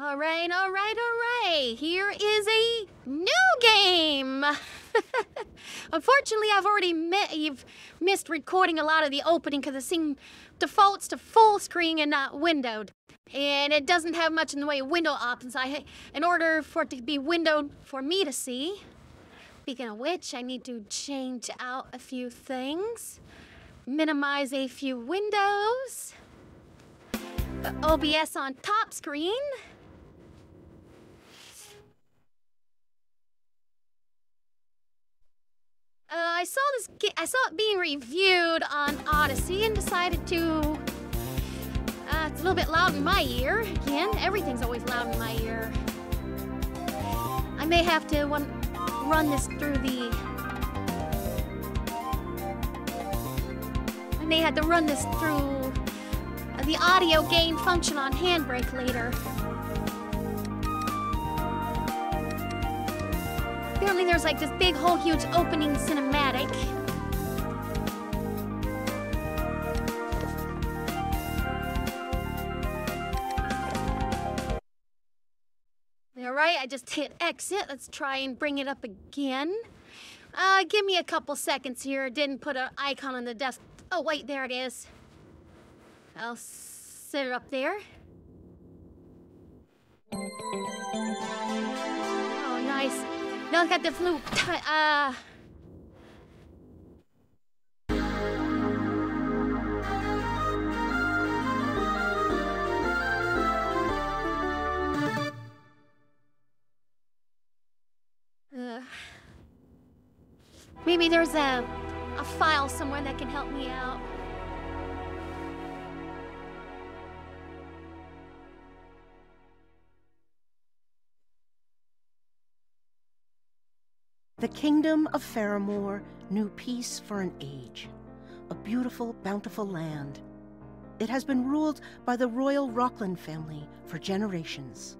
All right, all right, all right. Here is a new game. Unfortunately, I've already met, you've missed recording a lot of the opening because the scene defaults to full screen and not windowed. And it doesn't have much in the way of window options. I, in order for it to be windowed for me to see, speaking of which, I need to change out a few things, minimize a few windows, uh, OBS on top screen. Uh, I saw this. I saw it being reviewed on Odysee and decided to. Uh, it's a little bit loud in my ear. Again, everything's always loud in my ear. I may have to run this through the. I may have to run this through the audio gain function on Handbrake later. There's like this big whole huge opening cinematic. Alright, I just hit exit. Let's try and bring it up again. Uh, give me a couple seconds here. Didn't put an icon on the desk. Oh, wait, there it is. I'll set it up there. Look at the flute. Uh. Uh, maybe there's a, a file somewhere that can help me out. The kingdom of Faramore knew peace for an age, a beautiful, bountiful land. It has been ruled by the royal Rockland family for generations.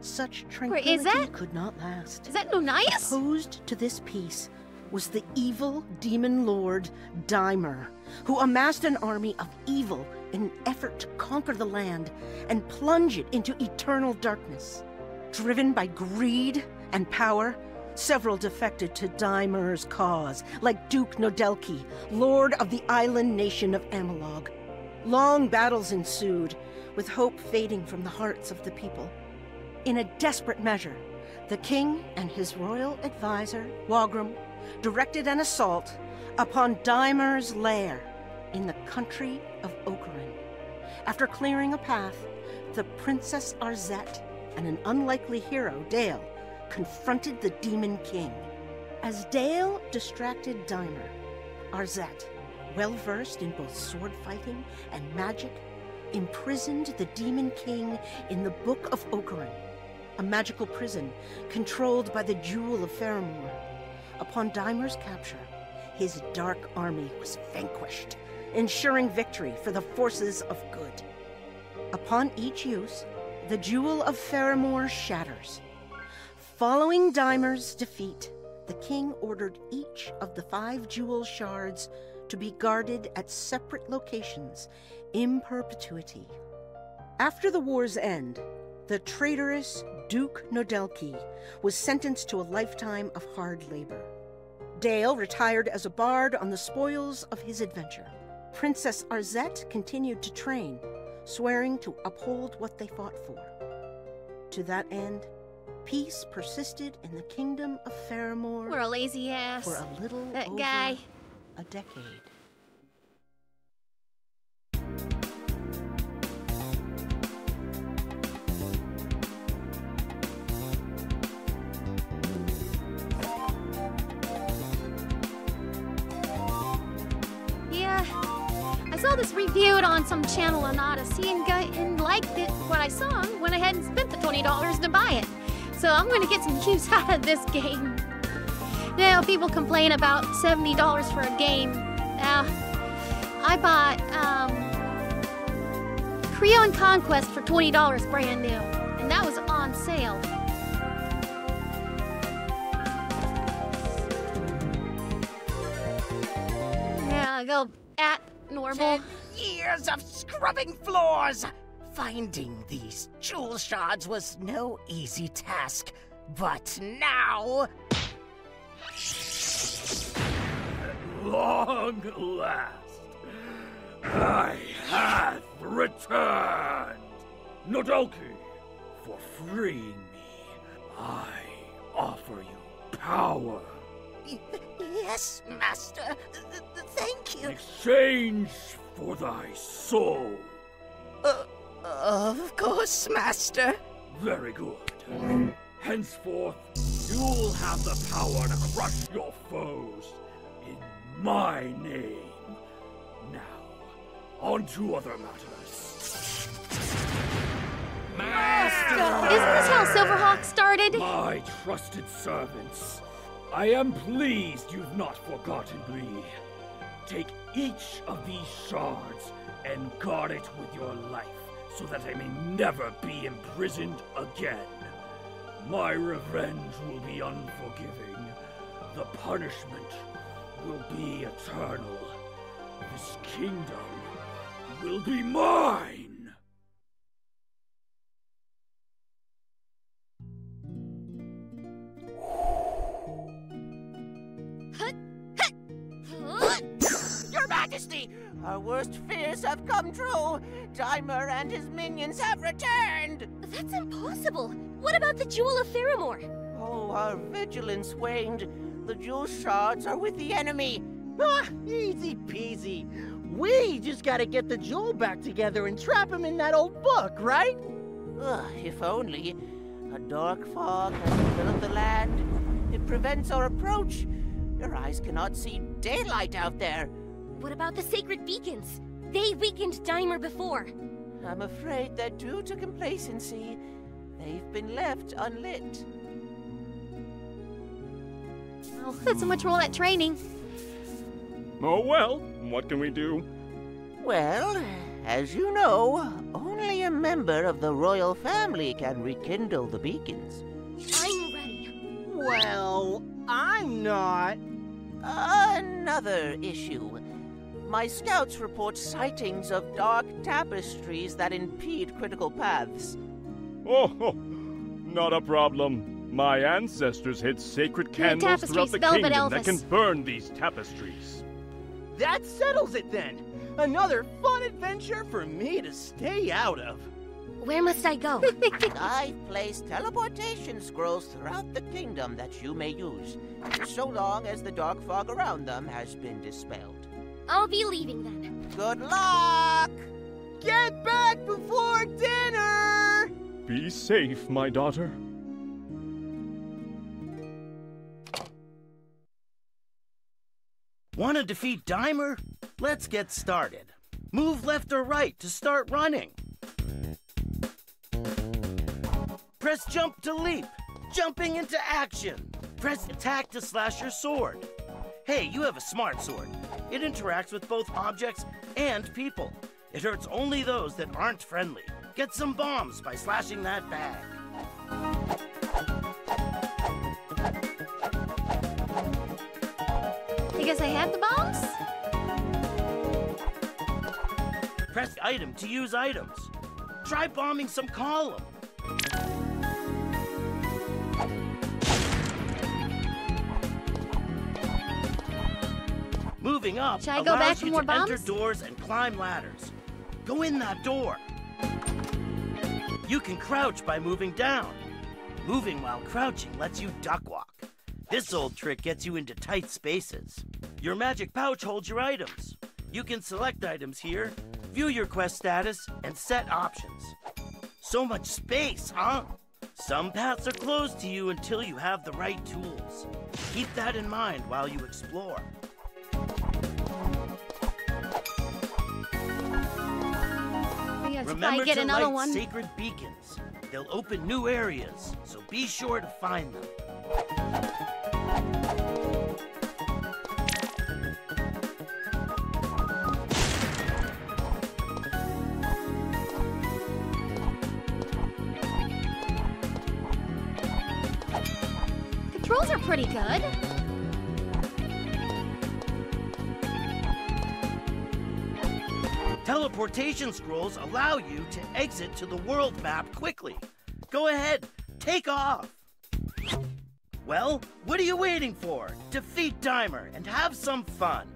Such tranquility Wait, is that- could not last. Is that no nice? Opposed to this peace was the evil demon lord Daimur, who amassed an army of evil in an effort to conquer the land and plunge it into eternal darkness. Driven by greed and power, several defected to Daimur's cause, like Duke Nodelki, lord of the island nation of Amalog. Long battles ensued, with hope fading from the hearts of the people. In a desperate measure, the king and his royal advisor, Wagram, directed an assault upon Daimur's lair in the country of Okarin. After clearing a path, the Princess Arzette and an unlikely hero, Dale, confronted the Demon King. As Dale distracted Daimur, Arzette, well versed in both sword fighting and magic, imprisoned the Demon King in the Book of Okarin, a magical prison controlled by the Jewel of Faramore. Upon Daimur's capture, his dark army was vanquished, ensuring victory for the forces of good. Upon each use, the Jewel of Faramore shatters. Following Daimur's defeat, the king ordered each of the five jewel shards to be guarded at separate locations in perpetuity. After the war's end, the traitorous Duke Nodelki was sentenced to a lifetime of hard labor. Dale retired as a bard on the spoils of his adventure. Princess Arzette continued to train, swearing to uphold what they fought for. To that end, peace persisted in the kingdom of Faramore We're a lazy ass. for a little that over guy. a decade. Yeah. I saw this reviewed on some channel on Odysee and, got, and liked it, what I saw, went ahead and spent the $20 to buy it. So I'm to get some use out of this game. Now, people complain about $70 for a game. Now, I bought um, Creon Conquest for $20 brand new, and that was on sale. Yeah, go at normal. Ten years of scrubbing floors, Finding these jewel shards was no easy task, but now. At long last, I have returned. Nodoki, for freeing me, I offer you power. Yes, Master. Th- th- thank In you. exchange for thy soul. Uh, of course, Master. Very good. Henceforth, you'll have the power to crush your foes in my name. Now, on to other matters. Master! Isn't this how Silverhawk started? My trusted servants, I am pleased you've not forgotten me. Take each of these shards and guard it with your life so that I may never be imprisoned again. My revenge will be unforgiving. The punishment will be eternal. This kingdom will be mine! Majesty, our worst fears have come true. Daimur and his minions have returned. That's impossible. What about the Jewel of Faramore? Oh, our vigilance waned. The jewel shards are with the enemy. Ah, easy peasy. We just gotta get the jewel back together and trap him in that old book, right? Ugh, if only. A dark fog has enveloped the land. It prevents our approach. Your eyes cannot see daylight out there. What about the sacred beacons? They weakened Daimur before. I'm afraid that due to complacency, they've been left unlit. Oh, that's so much for all that training. Oh well, what can we do? Well, as you know, only a member of the royal family can rekindle the beacons. I'm ready. Well, I'm not. Another issue. My scouts report sightings of dark tapestries that impede critical paths. Oh, oh, not a problem. My ancestors hid sacred candles throughout the Velvet kingdom that can burn these tapestries. That settles it then. Another fun adventure for me to stay out of. Where must I go? I've placed teleportation scrolls throughout the kingdom that you may use, so long as the dark fog around them has been dispelled. I'll be leaving then. Good luck! Get back before dinner! Be safe, my daughter. Want to defeat Daimur? Let's get started. Move left or right to start running. Press jump to leap. Jumping into action. Press attack to slash your sword. Hey, you have a smart sword. It interacts with both objects and people. It hurts only those that aren't friendly. Get some bombs by slashing that bag. I guess I have the bombs? Press item to use items. Try bombing some column. Moving up Should I go back for you more to enter doors and climb ladders. Go in that door. You can crouch by moving down. Moving while crouching lets you duck walk. This old trick gets you into tight spaces. Your magic pouch holds your items. You can select items here, view your quest status, and set options. So much space, huh? Some paths are closed to you until you have the right tools. Keep that in mind while you explore. If I Remember get to another light one. sacred beacons. They'll open new areas, so be sure to find them. Teleportation scrolls allow you to exit to the world map quickly. Go ahead, take off. Well, what are you waiting for? Defeat Daimur and have some fun.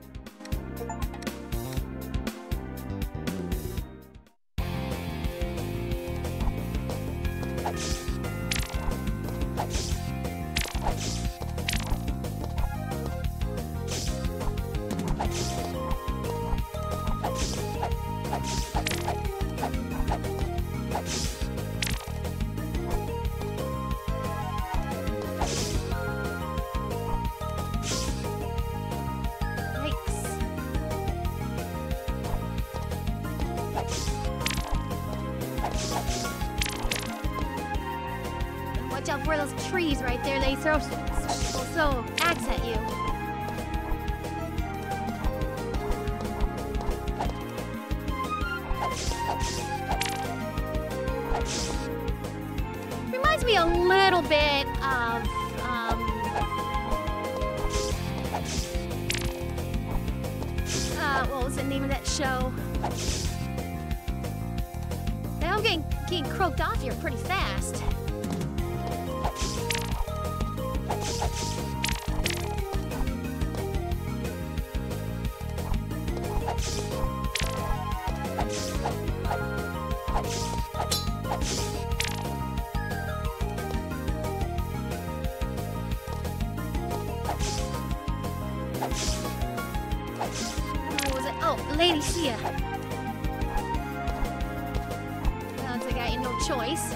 Trees right there. They throw so axe at you. Lady Sia. Sounds like I had no choice.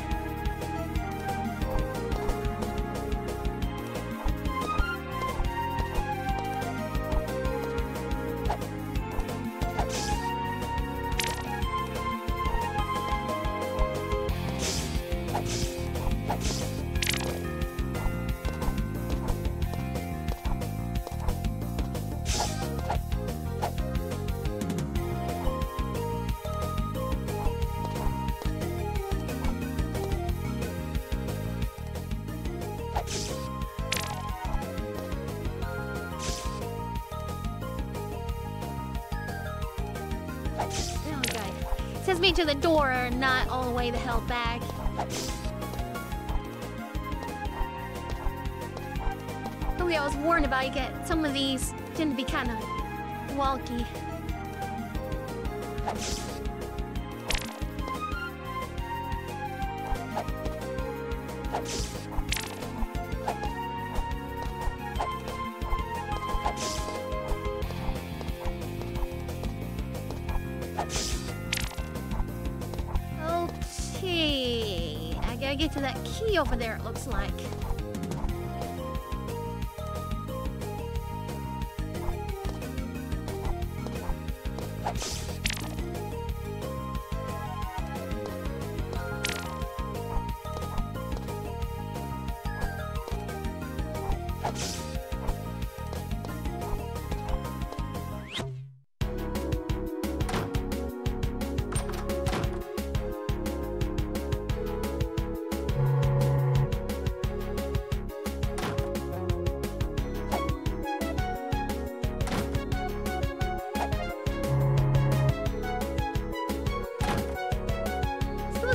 To the door, not all the way the hell back. Yeah, I was warned about you get some of these tend to be kind of wonky. Over there. It looks like.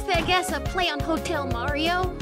I guess, a play on Hotel Mario.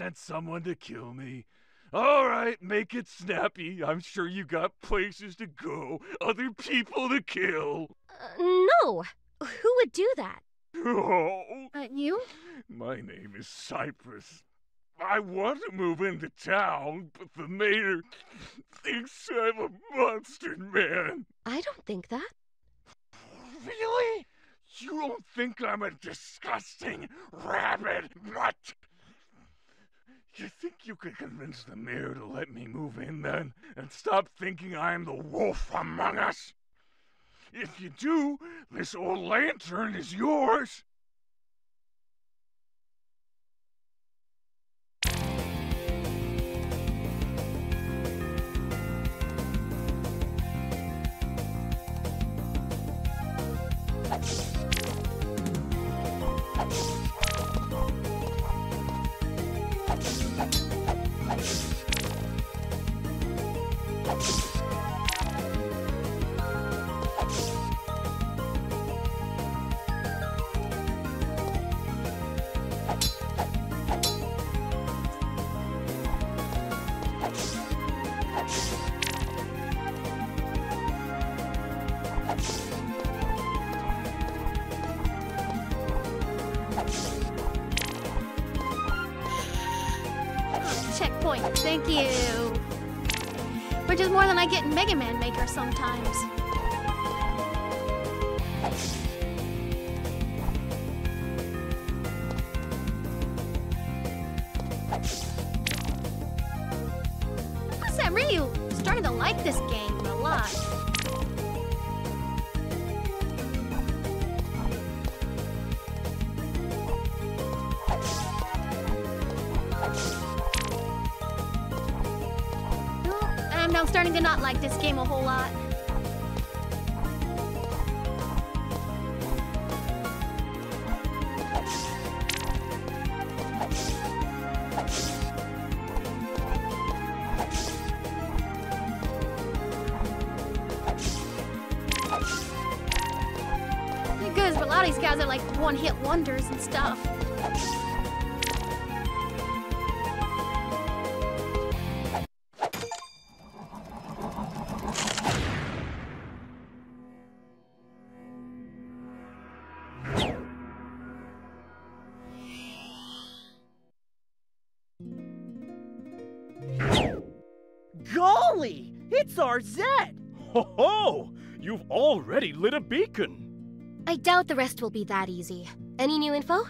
Sent someone to kill me. All right, make it snappy. I'm sure you got places to go, other people to kill. Uh, no! Who would do that? Oh, Uh, you? my name is Cypress. I want to move into town, but the mayor thinks I'm a monster man. I don't think that. Really? You don't think I'm a disgusting rabid nut? You think you could convince the mayor to let me move in then and stop thinking I'm the wolf among us? If you do, this old lantern is yours. Which is more than I get in Mega Man Maker sometimes. Guys are like one-hit wonders and stuff. Golly! It's RZ! Ho ho! You've already lit a beacon. I doubt the rest will be that easy. Any new info?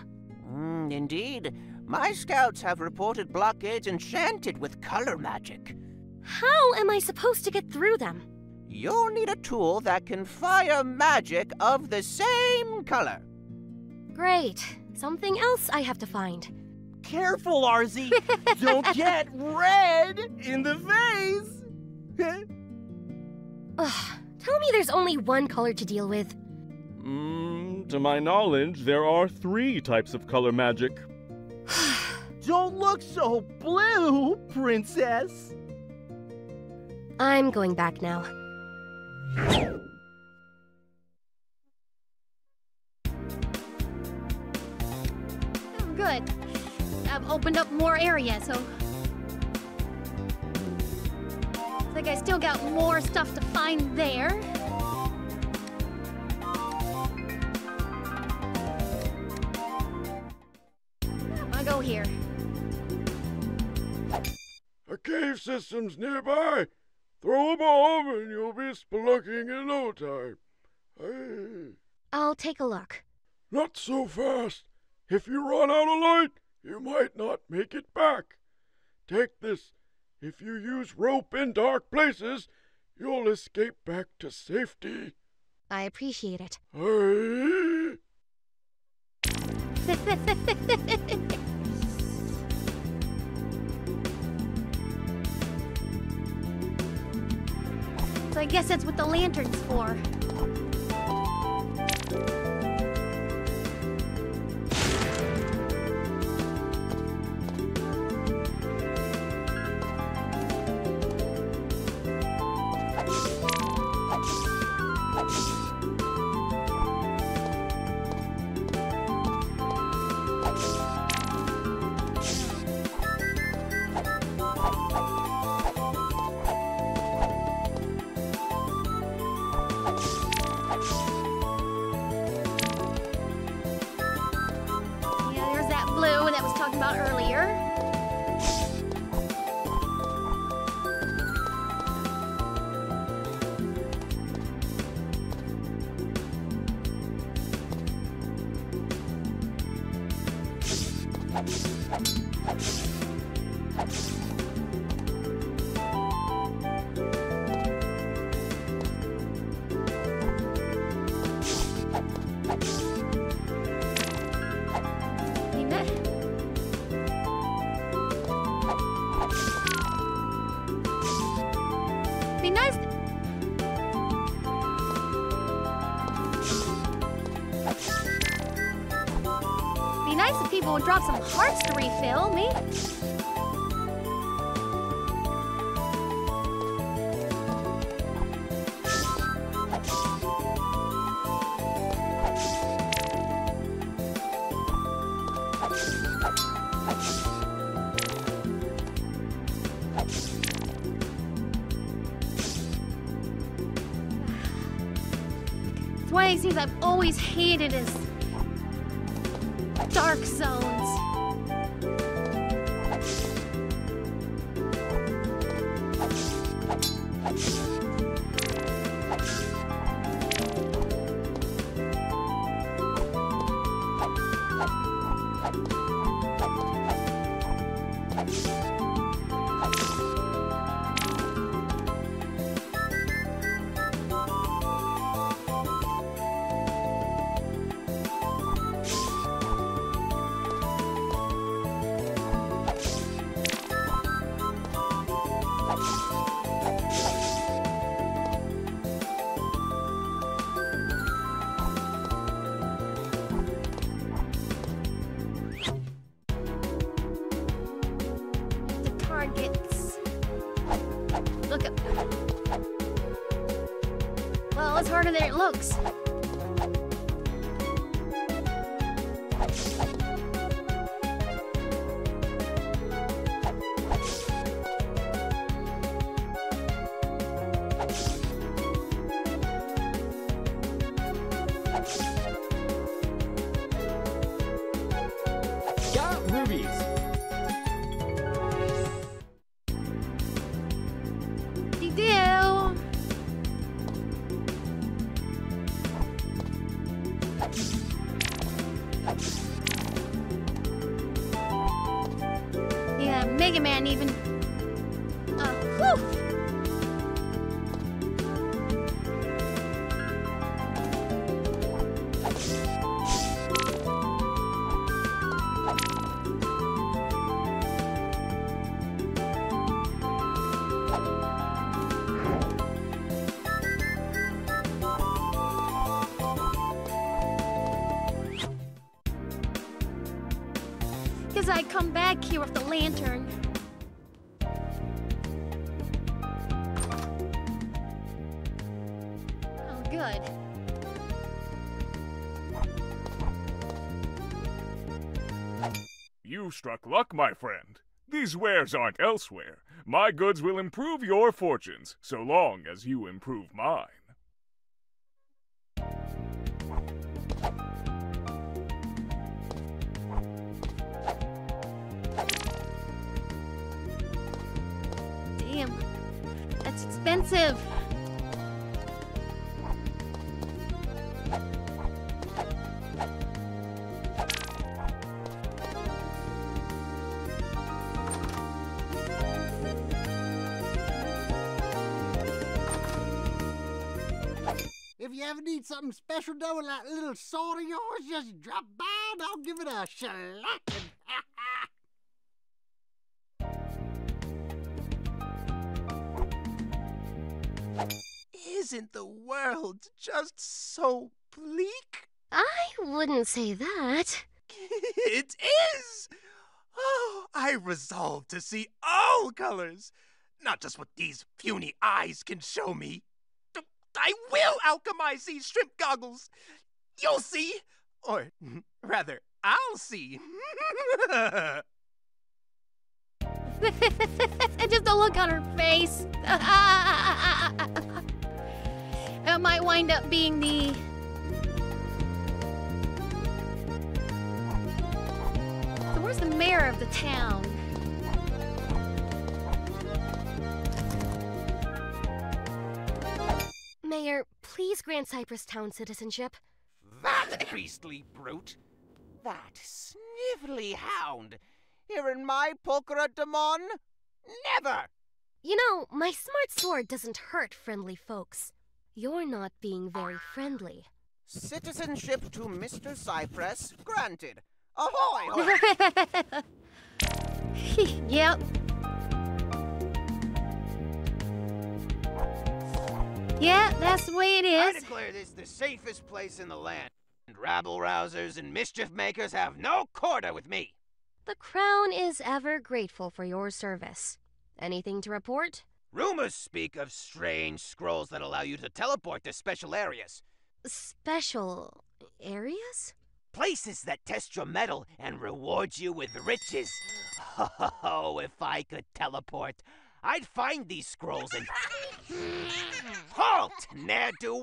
Mm, indeed. My scouts have reported blockades enchanted with color magic. How am I supposed to get through them? You'll need a tool that can fire magic of the same color. Great. Something else I have to find. Careful, RZ! Don't get red in the face! Ugh. Tell me there's only one color to deal with. Mm, to my knowledge, there are three types of color magic. Don't look so blue, princess! I'm going back now. Oh, good. I've opened up more area, so. Looks like I still got more stuff to find there. Go here. A cave system's nearby. Throw a bomb and you'll be spelunking in no time. Hey. I'll take a look. Not so fast. If you run out of light, you might not make it back. Take this. If you use rope in dark places, you'll escape back to safety. I appreciate it. Hey. I guess that's what the lantern's for. Drop some refill me. It's of these things I've always hated is dark zones. Because I come back here with the lantern. Oh, good. You struck luck, my friend. These wares aren't elsewhere. My goods will improve your fortunes, so long as you improve mine. That's expensive. If you ever need something special done with that little sword of yours, just drop by and I'll give it a shellacking. Isn't the world just so bleak? I wouldn't say that. it is! Oh, I resolve to see all colors, not just what these puny eyes can show me. I will alchemize these shrimp goggles. You'll see. Or, rather, I'll see. Just a look on her face. it might wind up being the. So where's the mayor of the town? Mayor, please grant Cypress Town citizenship. that beastly brute. That snivelly hound! Here in my Pulchra Demon? Never! You know, my smart sword doesn't hurt friendly folks. You're not being very friendly. Citizenship to Mr. Cypress granted. Ahoy! ho! yep. Yeah, that's the way it is. I declare this the safest place in the land. And rabble rousers and mischief makers have no quarter with me. The Crown is ever grateful for your service. Anything to report? Rumors speak of strange scrolls that allow you to teleport to special areas. Special areas? Places that test your mettle and reward you with riches. Oh, if I could teleport, I'd find these scrolls and. Halt, ne'er do!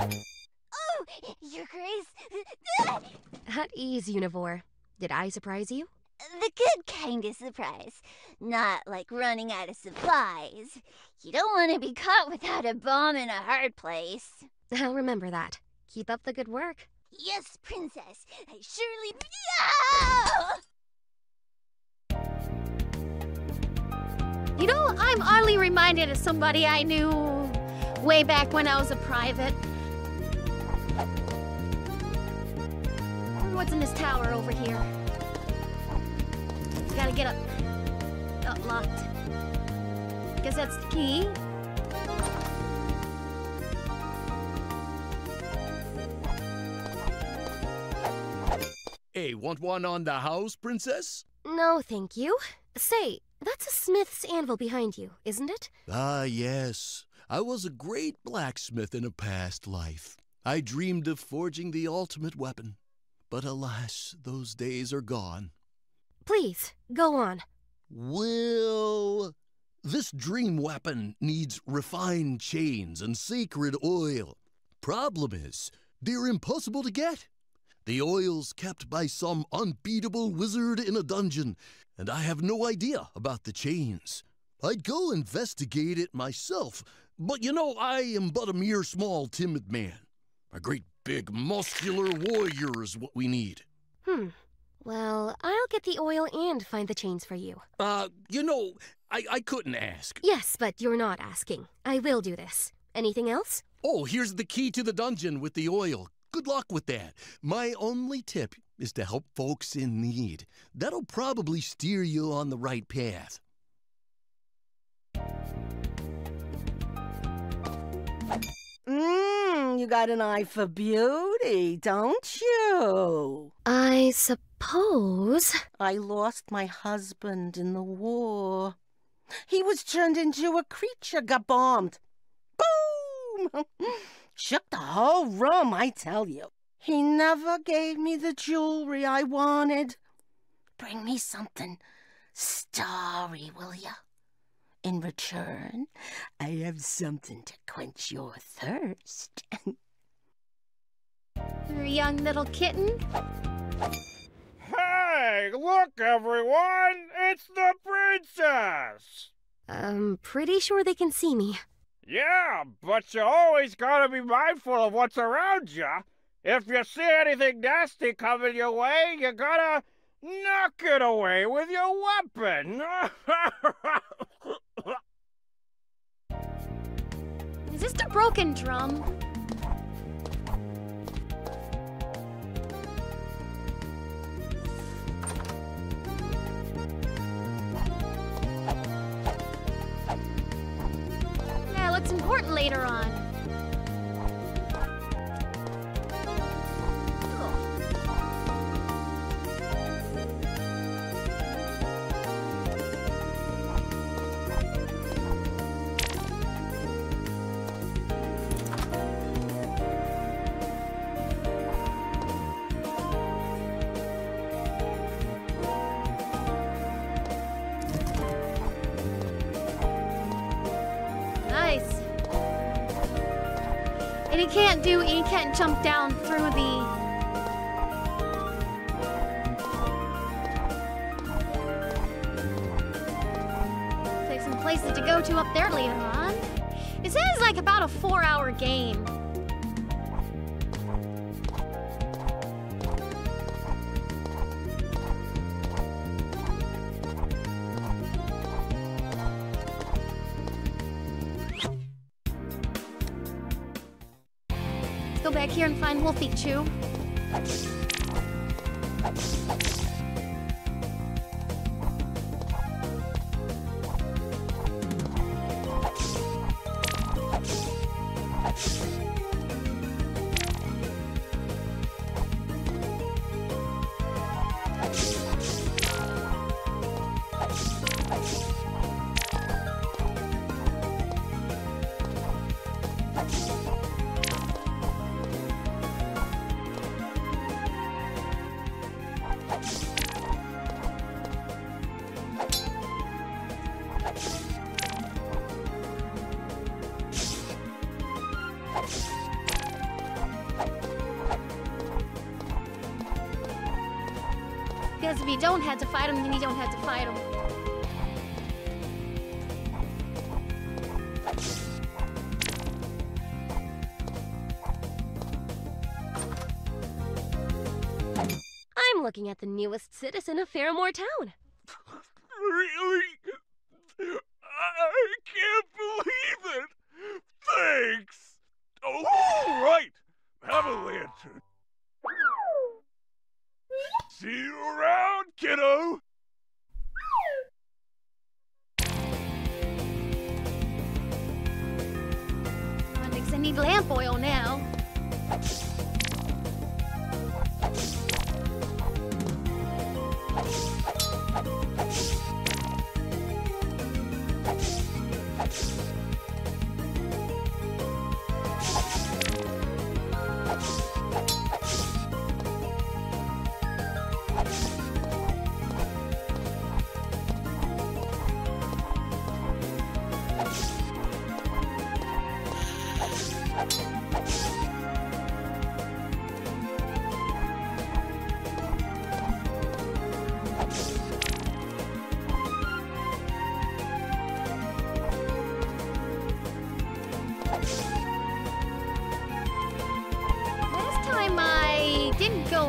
Oh, Your Grace. At ease, Univore. Did I surprise you? The good kind of surprise. Not like running out of supplies. You don't want to be caught without a bomb in a hard place. I'll remember that. Keep up the good work. Yes, Princess. I surely. You know, I'm oddly reminded of somebody I knew way back when I was a private. What's in this tower over here? Gotta get up. Oh, locked. Guess that's the key. Hey, want one on the house, princess? No, thank you. Say, that's a smith's anvil behind you, isn't it? Ah, yes. I was a great blacksmith in a past life. I dreamed of forging the ultimate weapon. But alas, those days are gone. Please, go on. Well, this dream weapon needs refined chains and sacred oil. Problem is, they're impossible to get. The oil's kept by some unbeatable wizard in a dungeon, and I have no idea about the chains. I'd go investigate it myself, but you know, I am but a mere small, timid man. A great big, muscular warrior is what we need. Hmm. Well, I'll get the oil and find the chains for you. Uh, you know, I, I couldn't ask. Yes, but you're not asking. I will do this. Anything else? Oh, here's the key to the dungeon with the oil. Good luck with that. My only tip is to help folks in need. That'll probably steer you on the right path. Mmm, you got an eye for beauty, don't you? I suppose. I lost my husband in the war. He was turned into a creature, got bombed. Boom! Shook the whole room, I tell you. He never gave me the jewelry I wanted. Bring me something starry, will ya? In return, I have something to quench your thirst. Your young little kitten. Hey, look, everyone! It's the princess! I'm pretty sure they can see me. Yeah, but you always gotta be mindful of what's around you. If you see anything nasty coming your way, you gotta knock it away with your weapon. Is this the broken drum? Yeah, it looks important later on. And he can't do, jump down through the. There's some places to go to up there later on. It sounds like about a four hour game. If you don't have to fight him, then you don't have to fight him. I'm looking at the newest citizen of Faramore Town.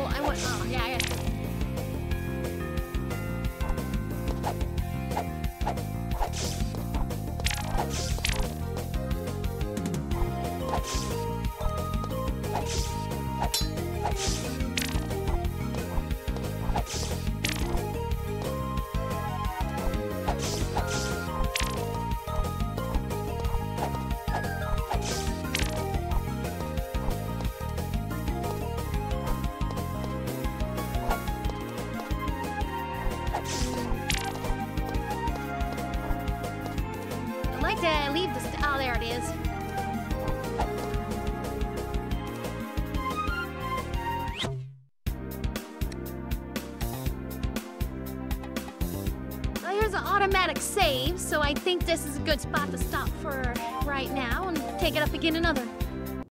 I I went. Oh, yeah, yeah. I think this is a good spot to stop for right now and take it up again another.